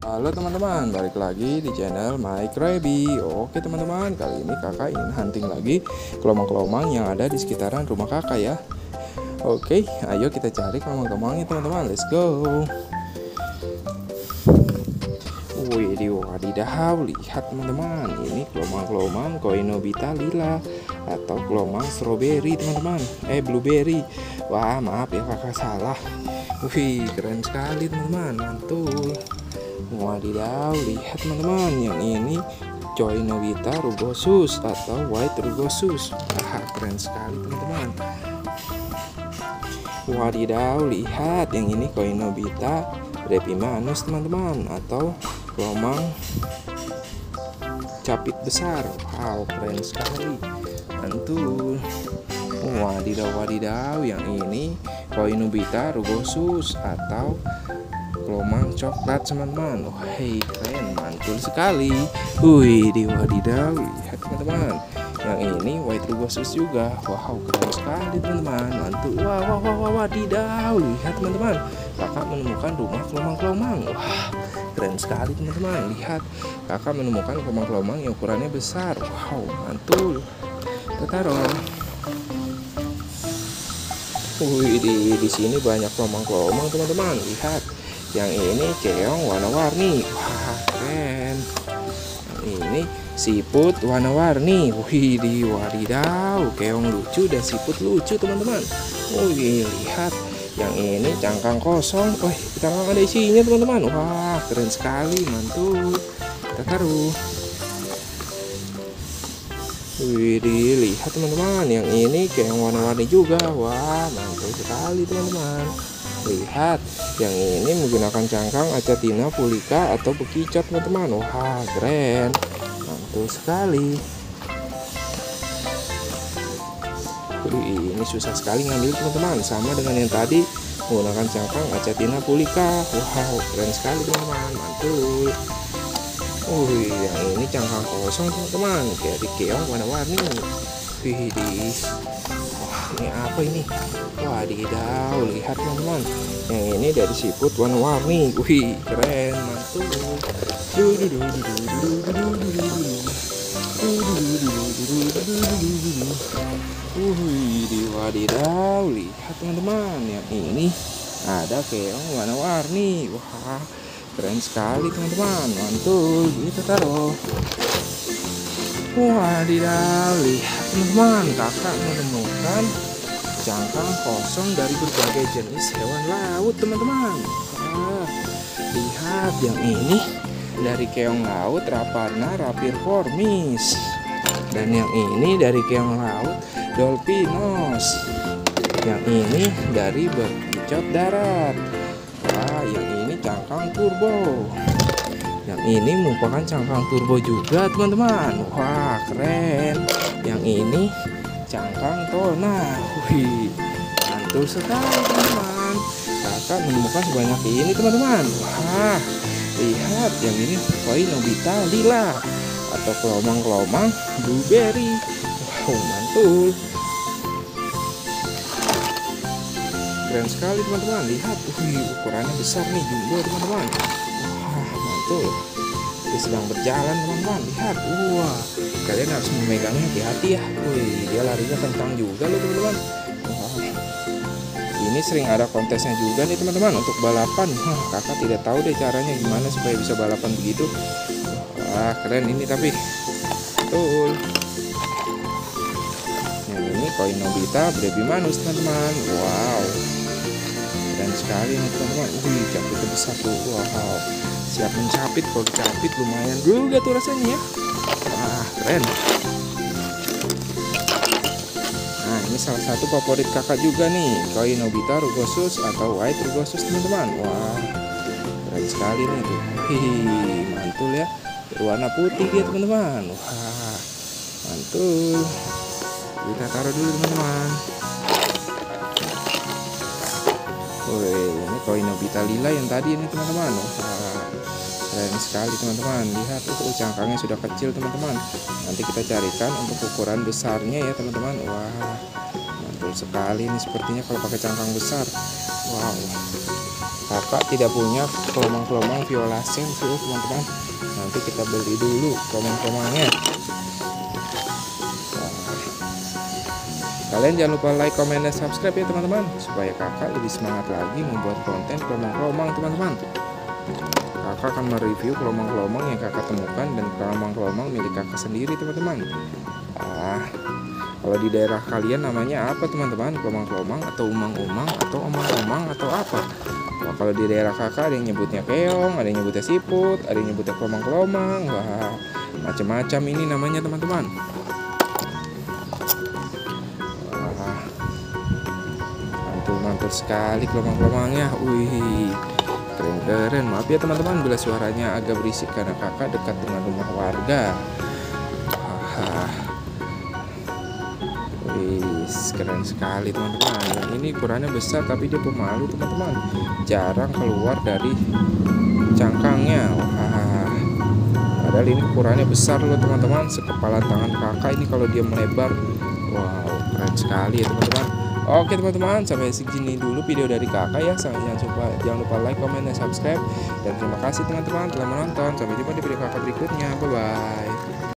Halo teman-teman, balik lagi di channel Mike Raby. Oke teman-teman, kali ini kakak ingin hunting lagi kelomang-kelomang yang ada di sekitaran rumah kakak ya. Oke, ayo kita cari kelomang-kelomangnya teman-teman. Let's go. Wih, di wadidaw, lihat teman-teman. Ini kelomang-kelomang Koinobita lila atau kelomang strawberry teman-teman. Eh, blueberry. Wah, maaf ya kakak salah. Wih, keren sekali teman-teman. Mantul. Wadidaw, lihat teman-teman, yang ini Joy Nobita rugosus atau white rugosus. Wah, keren sekali teman-teman. Wadidaw, lihat yang ini Koinobita Repimanus teman-teman atau lomang capit besar. Wow, keren sekali. Mantul. Wadidaw, wadidaw, yang ini Koinobita rugosus atau lomang coklat teman-teman. Wah hey, keren mantul sekali. Wih di wadidaw lihat teman-teman. Yang ini white rugosus juga. Wow keren sekali teman-teman. Mantul. Wah wah wah wah wadidaw lihat teman-teman. Kakak menemukan rumah kelomang-kelomang. Wah keren sekali teman-teman. Lihat kakak menemukan kelomang-kelomang yang ukurannya besar. Wow mantul. Kita taruh Wih di di sini banyak kelomang-kelomang teman-teman. Lihat yang ini keong warna-warni. Wah keren. Yang ini siput warna-warni. Wih di wadidaw keong lucu dan siput lucu teman-teman. Wih lihat. Yang ini cangkang kosong. Wih cangkang ada isinya teman-teman. Wah keren sekali. Mantul. Kita taruh. Wih, lihat teman-teman, yang ini keong warna-warni juga. Wah, mantul sekali teman-teman. Lihat, yang ini menggunakan cangkang acatina pulika atau bekicot teman-teman. Wah, keren. Mantul sekali. Wih, ini susah sekali ngambil teman-teman. Sama dengan yang tadi menggunakan cangkang acatina pulika. Wow, keren sekali teman-teman. Mantul. Wih, yang ini cangkang kosong teman-teman. Kayak di keong warna-warni. Wih, di Wah, ini apa ini? Wadidaw, lihat teman-teman. Yang ini dari siput warna-warni. Wih, keren, mantul. Wih, di wadidaw, lihat teman-teman. Yang ini ada keong warna-warni. Wah, keren sekali teman-teman. Mantul, kita taruh. Wadidaw, lihat teman-teman, kakak menemukan cangkang kosong dari berbagai jenis hewan laut teman-teman. Wah, lihat yang ini dari keong laut Raparna rapirformis dan yang ini dari keong laut Dolphinos. Yang ini dari berkicot darat. Wah, yang ini cangkang turbo yang ini merupakan cangkang turbo juga teman-teman. Wah keren. Yang ini cangkang tona wih mantul sekali teman-teman. Kakak menemukan sebanyak ini teman-teman. Wah lihat. Yang ini koi nobita lila atau kelomang-kelomang blueberry. Wow mantul. Keren sekali teman-teman. Lihat wih ukurannya besar nih jumbo teman-teman tuh dia sedang berjalan teman-teman. Lihat. Wah kalian harus memegangnya hati-hati ya. Wih dia larinya kencang juga loh teman-teman. Ini sering ada kontesnya juga nih teman-teman untuk balapan. Wah kakak tidak tahu deh caranya gimana supaya bisa balapan begitu. Wah keren ini tapi. Betul. Yang ini koin Nobita Baby Manus teman-teman. Wow. Keren sekali nih teman-teman. Wih capit besar tuh. Wow siap mencapit kalau dicapit lumayan juga tuh rasanya ya. Wah keren. Nah ini salah satu favorit kakak juga nih koi Nobita rugosus atau white rugosus teman-teman. Wah keren sekali nih tuh. Hihi mantul ya. Berwarna putih dia teman-teman. Wah mantul. Kita taruh dulu teman-teman. Wih, ini koin Nobita lila yang tadi ini teman-teman. Wah, keren sekali teman-teman. Lihat, uh, cangkangnya sudah kecil teman-teman. Nanti kita carikan untuk ukuran besarnya ya teman-teman. Wah, mantul sekali ini sepertinya kalau pakai cangkang besar. Wow. kakak tidak punya kelomang-kelomang violacea tuh teman-teman nanti kita beli dulu kelomang-kelomangnya Kalian jangan lupa like, comment, dan subscribe ya teman-teman Supaya kakak lebih semangat lagi membuat konten kelomang-kelomang teman-teman Kakak akan mereview kelomang-kelomang yang kakak temukan Dan kelomang-kelomang milik kakak sendiri teman-teman. Ah, kalau di daerah kalian namanya apa teman-teman? Kelomang-kelomang atau umang-umang atau omang-omang atau apa? Nah, kalau di daerah kakak ada yang nyebutnya keong, ada yang nyebutnya siput, ada yang nyebutnya kelomang-kelomang. Wah, macam-macam ini namanya teman-teman. Mantul sekali kelomang-kelomangnya. Wih keren-keren maaf ya teman-teman bila suaranya agak berisik karena kakak dekat dengan rumah warga. Wah. wih keren sekali teman-teman. Yang ini ukurannya besar tapi dia pemalu teman-teman. Jarang keluar dari cangkangnya. Wah padahal ini ukurannya besar loh teman-teman. Sekepalan tangan kakak ini kalau dia melebar. Wow keren sekali ya teman-teman Oke teman-teman, sampai segini dulu video dari kakak ya. Jangan lupa, jangan lupa like, comment, dan subscribe. Dan terima kasih teman-teman telah menonton. Sampai jumpa di video kakak berikutnya. Bye bye.